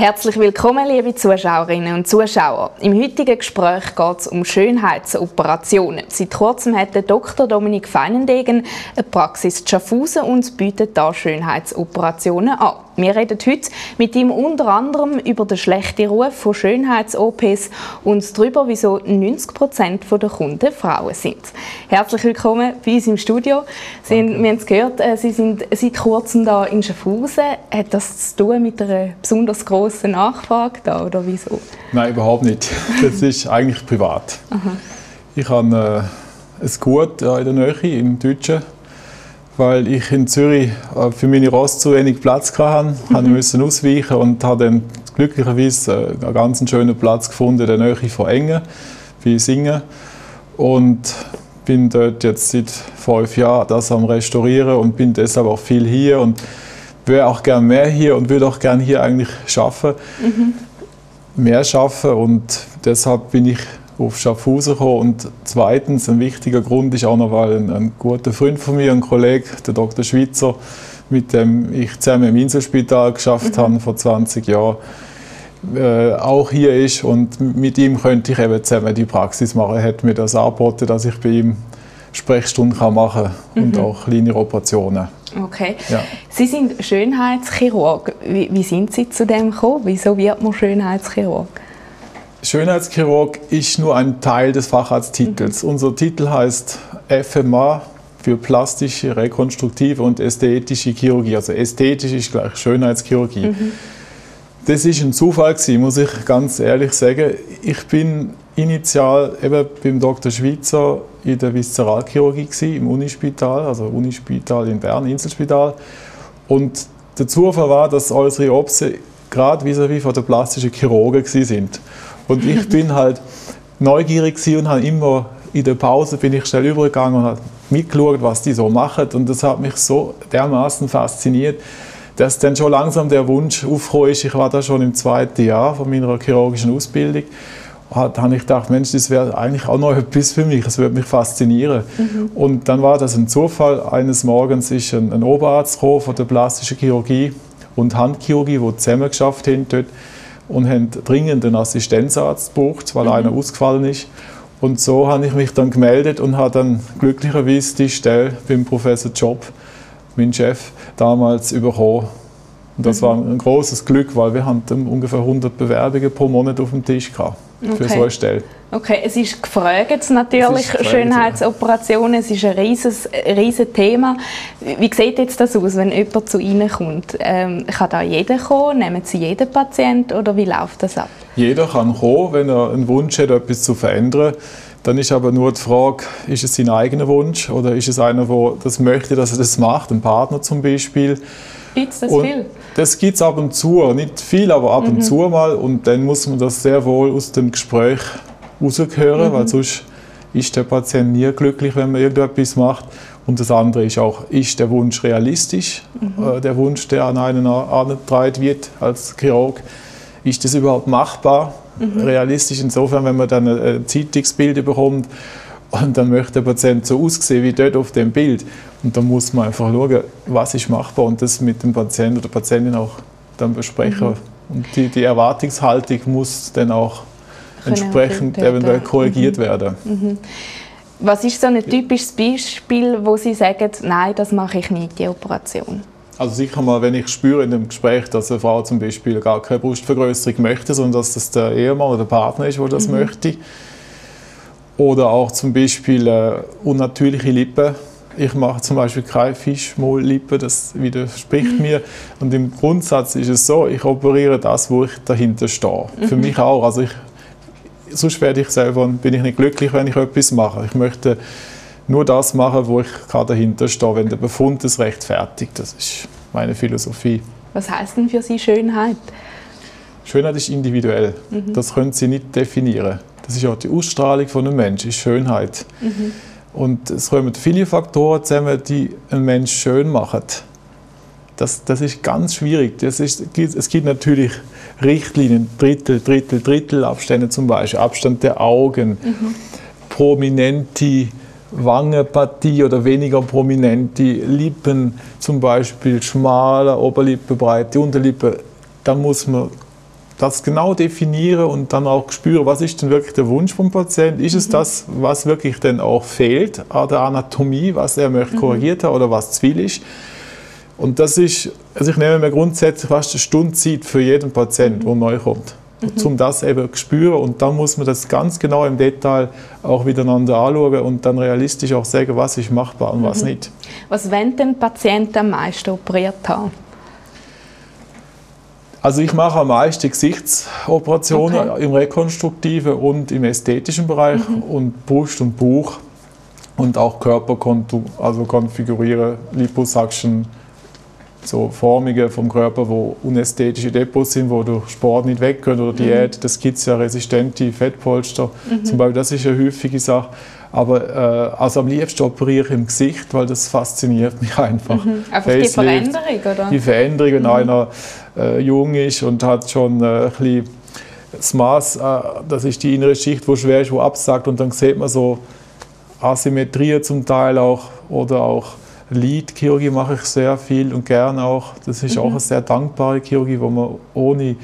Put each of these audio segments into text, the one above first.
Herzlich willkommen, liebe Zuschauerinnen und Zuschauer. Im heutigen Gespräch geht es um Schönheitsoperationen. Seit kurzem hat Dr. Dominik Feinendegen eine Praxis in Schaffhausen und bietet da Schönheitsoperationen an. Wir reden heute mit ihm unter anderem über den schlechten Ruf von Schönheits-OPs und darüber, wieso 90 Prozent der Kunden Frauen sind. Herzlich willkommen bei uns im Studio. Sie, wir haben es gehört, äh, Sie sind seit kurzem da in Schaffhausen. Hat das zu tun mit einer besonders grossen Nachfrage da oder wieso? Nein, überhaupt nicht. Das ist eigentlich privat. Aha. Ich habe äh, ein Gut in der Nähe, im Deutschen weil ich in Zürich äh, für meine Ross zu wenig Platz hatte, mhm. musste ausweichen und habe dann glücklicherweise äh, einen ganz schönen Platz gefunden in der Nähe von Engen, bei Singen. Und bin dort jetzt seit fünf Jahren das am Restaurieren und bin deshalb auch viel hier und wäre auch gerne mehr hier und würde auch gerne hier eigentlich schaffen, mhm. mehr schaffen und deshalb bin ich auf Schaffhausen gekommen. Und zweitens, ein wichtiger Grund ist auch noch, weil ein, ein guter Freund von mir, ein Kollege, der Dr. Schwitzer, mit dem ich zusammen im Inselspital geschafft mhm. habe vor 20 Jahren, äh, auch hier ist und mit ihm könnte ich eben zusammen die Praxis machen. Er hat mir das angeboten, dass ich bei ihm Sprechstunden kann machen kann und mhm. auch kleine Operationen. Okay. Ja. Sie sind Schönheitschirurg. Wie, wie, sind Sie zu dem gekommen? Wieso wird man Schönheitschirurg? Schönheitschirurg ist nur ein Teil des Facharzttitels. Mhm. Unser Titel heißt FMA für plastische, rekonstruktive und ästhetische Chirurgie. Also ästhetisch ist gleich Schönheitschirurgie. Mhm. Das ist ein Zufall gewesen, muss ich ganz ehrlich sagen. Ich bin initial eben beim Dr. Schweizer in der Viszeralchirurgie gewesen, im Unispital, also Unispital in Bern, Inselspital. Und der Zufall war, dass unsere Obse gerade vis-à-vis von der plastischen Chirurgen sind. Und ich bin halt neugierig und habe immer in der Pause bin ich schnell übergegangen und habe mitgeschaut, was die so machen. Und das hat mich so dermaßen fasziniert, dass dann schon langsam der Wunsch aufgekommen ist. Ich war da schon im zweiten Jahr von meiner chirurgischen Ausbildung. Da habe ich gedacht, Mensch, das wäre eigentlich auch noch etwas für mich, das würde mich faszinieren. Mhm. Und dann war das ein Zufall. Eines Morgens ist ein, ein Oberarzt von der plastischen Chirurgie und Handchirurgie, die zusammen geschafft haben dort und haben dringend einen Assistenzarzt gebraucht, weil mhm. einer ausgefallen ist. Und so habe ich mich dann gemeldet und habe dann glücklicherweise die Stelle beim Professor Job, mein Chef, damals bekommen. Und das mhm. war ein großes Glück, weil wir hatten ungefähr 100 Bewerbungen pro Monat auf dem Tisch gehabt für okay. so eine Stelle. Okay, es ist gefragt natürlich, ist gefragt, Schönheitsoperationen, es ist ein riesiges, riesiges Thema. Wie sieht jetzt das aus, wenn jemand zu Ihnen kommt? Ähm, kann da jeder kommen? Nehmen Sie jeden Patient oder wie läuft das ab? Jeder kann kommen, wenn er einen Wunsch hat, etwas zu verändern. Dann ist aber nur die Frage, ist es sein eigener Wunsch oder ist es einer, der das möchte, dass er das macht, ein Partner zum Beispiel. Gibt es das und viel? Das gibt es ab und zu, nicht viel, aber ab mhm. und zu mal. Und dann muss man das sehr wohl aus dem Gespräch rausgehören, mhm. weil sonst ist der Patient nie glücklich, wenn man irgendetwas macht. Und das andere ist auch, ist der Wunsch realistisch? Mhm. Äh, der Wunsch, der an einen angetragen wird als Chirurg, ist das überhaupt machbar? Mhm. Realistisch insofern, wenn man dann ein Zeitungsbild bekommt und dann möchte der Patient so aussehen wie dort auf dem Bild. Und dann muss man einfach schauen, was ist machbar und das mit dem Patienten oder der Patientin auch dann besprechen. Mhm. Und die, die Erwartungshaltung muss dann auch entsprechend eventuell korrigiert mhm. werden. Mhm. Was ist so ein typisches Beispiel, wo Sie sagen, nein, das mache ich nicht, die Operation? Also sicher mal, wenn ich spüre in dem Gespräch, dass eine Frau zum Beispiel gar keine Brustvergrößerung möchte, sondern dass das der Ehemann oder der Partner ist, der das mhm. möchte. Oder auch zum Beispiel äh, unnatürliche Lippen. Ich mache zum Beispiel keine Fischmohllippe, das widerspricht mhm. mir. Und im Grundsatz ist es so, ich operiere das, wo ich dahinter stehe. Mhm. Für mich auch. Also ich sonst werde ich selber, bin ich nicht glücklich, wenn ich etwas mache. Ich möchte nur das machen, wo ich dahinter stehe, wenn der Befund es rechtfertigt. Das ist meine Philosophie. Was heißt denn für Sie Schönheit? Schönheit ist individuell. Mhm. Das können Sie nicht definieren. Das ist auch die Ausstrahlung von einem Menschen, ist Schönheit. Mhm. Und es kommen viele Faktoren zusammen, die einen Menschen schön machen. Das, das ist ganz schwierig. Das ist, es gibt natürlich Richtlinien, Drittel, Drittel, Drittel Abstände zum Beispiel, Abstand der Augen, mhm. prominente Wangenpartie oder weniger prominente Lippen, zum Beispiel schmale Oberlippe, breite Unterlippe. Da muss man das genau definieren und dann auch spüren, was ist denn wirklich der Wunsch vom Patienten? Ist es mhm. das, was wirklich denn auch fehlt an der Anatomie, was er möchte mhm. korrigiert haben oder was zu viel ist? Und das ist, also ich nehme mir grundsätzlich fast eine Stunde Zeit für jeden Patienten, der neu kommt. Mhm. Um das eben zu spüren und dann muss man das ganz genau im Detail auch miteinander anschauen und dann realistisch auch sagen, was ist machbar und was mhm. nicht. Was wollen denn Patienten am meisten operiert haben? Also ich mache am meisten Gesichtsoperationen okay. im rekonstruktiven und im ästhetischen Bereich mhm. und Brust und Bauch und auch Körper also konfigurieren, Liposuction, so Formungen vom Körper, wo unästhetische Depots sind, wo durch Sport nicht weg können oder Diät. Mhm. Das gibt es ja resistente Fettpolster mhm. zum Beispiel. Das ist eine häufige Sache. Aber äh, also am liebsten operiere ich im Gesicht, weil das fasziniert mich einfach. Mhm. Einfach die Veränderung, oder? Die Veränderung, wenn mhm. einer äh, jung ist und hat schon äh, ein bisschen das Maß, äh, das ist die innere Schicht, wo schwer ist, wo absagt und dann sieht man so Asymmetrie zum Teil auch oder auch Lidchirurgie mache ich sehr viel und gern auch. Das ist mhm. auch eine sehr dankbare Chirurgie, wo man ohne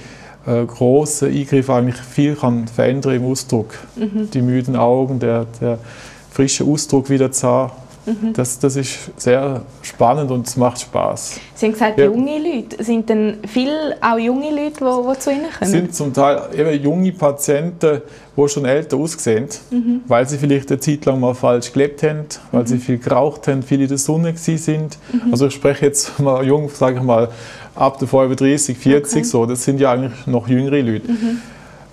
äh, große Eingriffe eigentlich viel kann verändern im Ausdruck. Mhm. Die müden Augen, der, der frische Ausdruck wieder zu haben. Mhm. Das, das ist sehr spannend und es macht Spaß. Sie haben gesagt, ja. junge Leute. Sind denn viele auch junge Leute, die, die zu Ihnen kommen? Es sind zum Teil eben junge Patienten, die schon älter aussehen, mhm. weil sie vielleicht eine Zeit lang mal falsch gelebt haben, weil mhm. sie viel geraucht haben, viel in der Sonne sind. Mhm. Also ich spreche jetzt mal jung, sage ich mal, ab der 35, 40 okay. so. Das sind ja eigentlich noch jüngere Leute. Mhm.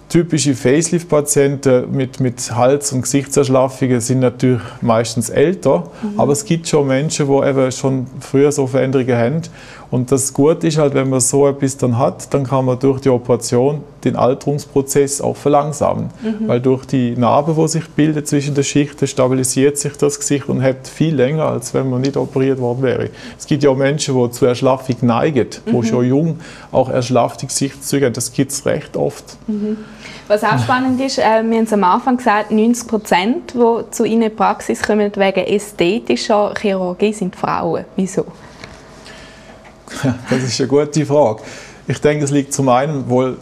Typische Facelift-Patienten mit, mit Hals- und Gesichtserschlaffungen sind natürlich meistens älter, mhm. aber es gibt schon Menschen, die eben schon früher so Veränderungen haben. Und das Gute ist halt, wenn man so etwas dann hat, dann kann man durch die Operation den Alterungsprozess auch verlangsamen. Mhm. Weil durch die Narbe, die sich bildet zwischen den Schichten, stabilisiert sich das Gesicht und hält viel länger, als wenn man nicht operiert worden wäre. Es gibt ja auch Menschen, die zu Erschlaffung neigen, mhm. die schon jung auch erschlaffte Gesichtszüge haben. Das gibt es recht oft. Mhm. Was auch spannend ist, äh, wir haben es am Anfang gesagt, 90 Prozent, die zu Ihnen in die Praxis kommen wegen ästhetischer Chirurgie, sind Frauen. Wieso? Das ist eine gute Frage. Ich denke, es liegt zum einen wohl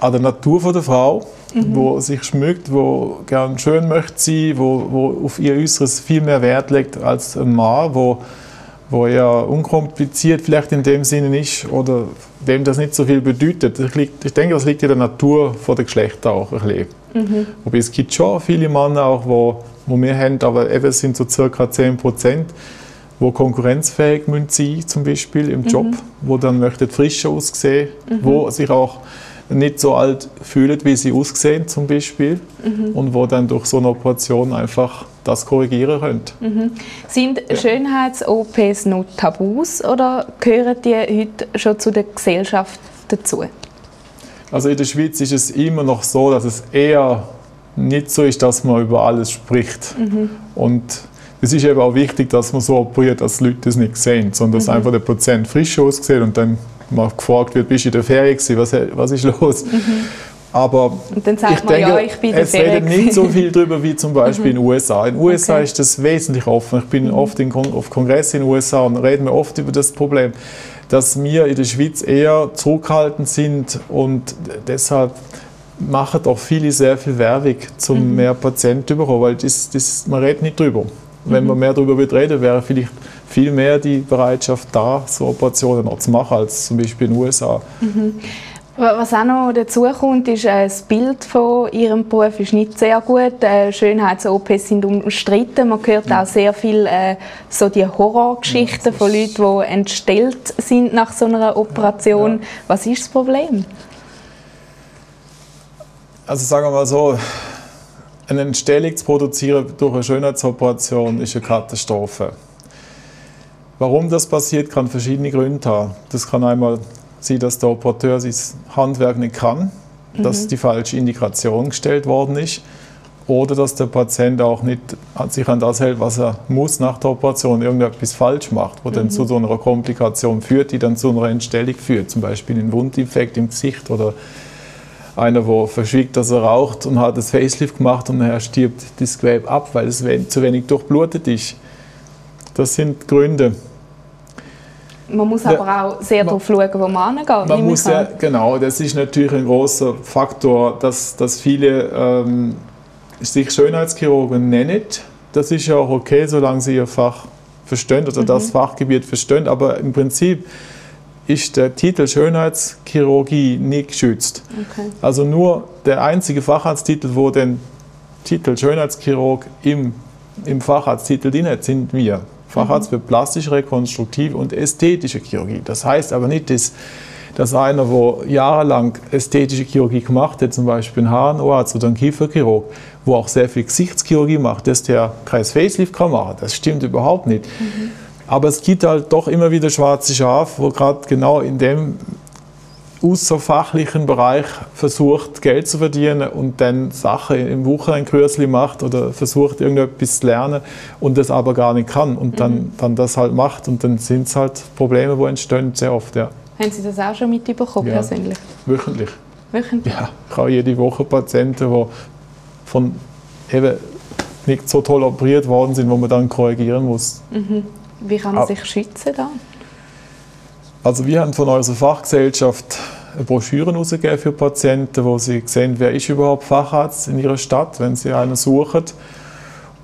an der Natur der Frau, mhm. wo sich schmückt, wo gern schön möchte sein, wo, wo auf ihr Äußeres viel mehr Wert legt als ein Mann, wo, wo eher unkompliziert vielleicht in dem Sinne ist oder dem das nicht so viel bedeutet. Ich, ich denke, das liegt in der Natur der Geschlechter auch ein bisschen. Mhm. Wobei es gibt schon viele Männer auch, wo, wo wir haben, aber eben sind so circa 10 Prozent wo konkurrenzfähig müssen sein zum Beispiel im Job, mhm. wo dann möchten frisch aussehen, mhm. wo sich auch nicht so alt fühlen, wie sie aussehen zum Beispiel mhm. und wo dann durch so eine Operation einfach das korrigieren können. Mhm. Sind ja. Schönheits-OPs noch Tabus oder gehören die heute schon zu der Gesellschaft dazu? Also in der Schweiz ist es immer noch so, dass es eher nicht so ist, dass man über alles spricht. Mhm. Und es ist eben auch wichtig, dass man so operiert, dass die Leute das nicht sehen, sondern dass mhm. einfach der Patient frisch aussieht und dann mal gefragt wird, bist du in der Ferien gewesen, was, was ist los? Mhm. Aber ich man, denke, ja, ich es redet nicht so viel darüber wie zum Beispiel in den USA. In den USA okay. ist das wesentlich offen. Ich bin mhm. oft in, auf Kongressen in den USA und reden wir oft über das Problem, dass wir in der Schweiz eher zurückhaltend sind und deshalb machen auch viele sehr viel Werbung, um mhm. mehr Patienten zu bekommen, weil das, das, man redet nicht drüber. Wenn man mehr darüber reden wäre vielleicht viel mehr die Bereitschaft da, so Operationen noch zu machen, als zum Beispiel in den USA. Mhm. Was auch noch dazu kommt, ist, äh, das Bild von Ihrem Beruf ist nicht sehr gut. Äh, Schönheits-OPs sind umstritten. Man hört auch sehr viel äh, so die Horrorgeschichten ja, von Leuten, die entstellt sind nach so einer Operation. Ja. Was ist das Problem? Also sagen wir mal so, eine Entstellung zu produzieren durch eine Schönheitsoperation ist eine Katastrophe. Warum das passiert, kann verschiedene Gründe haben. Das kann einmal sein, dass der Operateur sein Handwerk nicht kann, mhm. dass die falsche Indikation gestellt worden ist oder dass der Patient auch nicht sich an das hält, was er muss nach der Operation, irgendetwas falsch macht, wo mhm. dann zu so einer Komplikation führt, die dann zu einer Entstellung führt, zum Beispiel einen Wundinfekt im Gesicht oder einer, der verschwiegt, dass er raucht und hat das Facelift gemacht und er stirbt das Gewebe ab, weil es zu wenig durchblutet ist. Das sind Gründe. Man muss aber ja, auch sehr darauf schauen, wo man angeht. Man muss ja, genau, das ist natürlich ein großer Faktor, dass, dass viele ähm, sich Schönheitschirurgen nennen. Das ist ja auch okay, solange sie ihr Fach verstehen oder mhm. das Fachgebiet verstehen. Aber im Prinzip ist der Titel Schönheitschirurgie nicht geschützt. Okay. Also nur der einzige Facharzttitel, wo den Titel Schönheitschirurg im, im Facharzttitel drin hat, sind wir. Facharzt für plastische, rekonstruktive und ästhetische Chirurgie. Das heißt aber nicht, dass, dass einer, der jahrelang ästhetische Chirurgie gemacht hat, zum Beispiel ein Haarenohrarzt oder ein Kieferchirurg, wo auch sehr viel Gesichtschirurgie macht, dass der kein Facelift kann machen. Das stimmt überhaupt nicht. Mhm. Aber es gibt halt doch immer wieder schwarze Schafe, wo gerade genau in dem außerfachlichen Bereich versucht, Geld zu verdienen und dann Sachen im Wochenendkürzli macht oder versucht, irgendetwas zu lernen und das aber gar nicht kann und dann, mhm. dann das halt macht und dann sind es halt Probleme, die entstehen, sehr oft, ja. Haben Sie das auch schon mitbekommen, ja, persönlich? Wöchentlich. Wöchentlich? Ja, ich habe jede Woche Patienten, die von eben nicht so toll operiert worden sind, wo man dann korrigieren muss. Mhm. Wie kann man sich schützen dann? Also wir haben von unserer Fachgesellschaft Broschüren herausgegeben für Patienten, wo sie sehen, wer ist überhaupt Facharzt in ihrer Stadt, wenn sie einen suchen.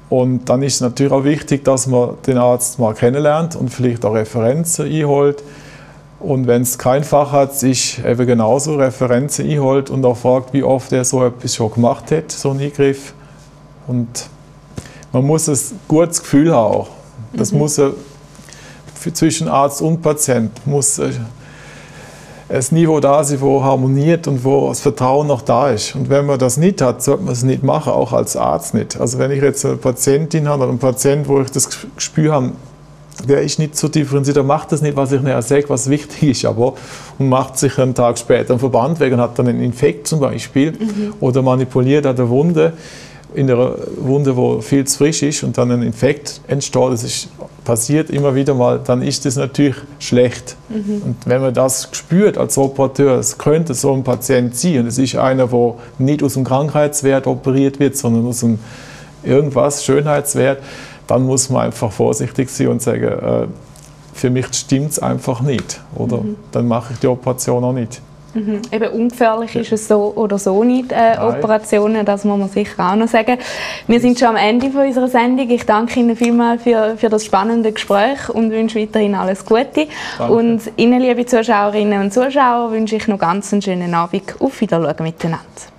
Und dann ist es natürlich auch wichtig, dass man den Arzt mal kennenlernt und vielleicht auch Referenzen einholt. Und wenn es kein Facharzt ist, eben genauso Referenzen einholt und auch fragt, wie oft er so etwas schon gemacht hat, so einen Eingriff. Und man muss ein gutes Gefühl haben. Das mhm. muss zwischen Arzt und Patient muss äh, ein Niveau da sein, wo harmoniert und wo das Vertrauen noch da ist. Und wenn man das nicht hat, sollte man es nicht machen, auch als Arzt nicht. Also wenn ich jetzt eine Patientin habe oder einen Patient, wo ich das Gespür habe, der ist nicht so differenziert, der macht das nicht, was ich nicht sage, was wichtig ist, aber und macht sich einen Tag später einen Verband weg und hat dann einen Infekt zum Beispiel mhm. oder manipuliert an der Wunde, in der Wunde, wo viel zu frisch ist und dann ein Infekt entsteht, das ist passiert immer wieder mal, dann ist das natürlich schlecht. Mhm. Und wenn man das spürt als Operateur, es könnte so ein Patient sein und es ist einer, der nicht aus dem Krankheitswert operiert wird, sondern aus dem irgendwas, Schönheitswert, dann muss man einfach vorsichtig sein und sagen, äh, für mich stimmt es einfach nicht. Oder mhm. dann mache ich die Operation auch nicht. Mhm. Eben ungefährlich ist es so oder so nicht, äh, Operationen, das muss man sicher auch noch sagen. Wir sind schon am Ende von unserer Sendung. Ich danke Ihnen vielmals für, für das spannende Gespräch und wünsche weiterhin alles Gute. Danke. Und Ihnen, liebe Zuschauerinnen und Zuschauer, wünsche ich noch ganz einen schönen Abend. Auf Wiedersehen miteinander.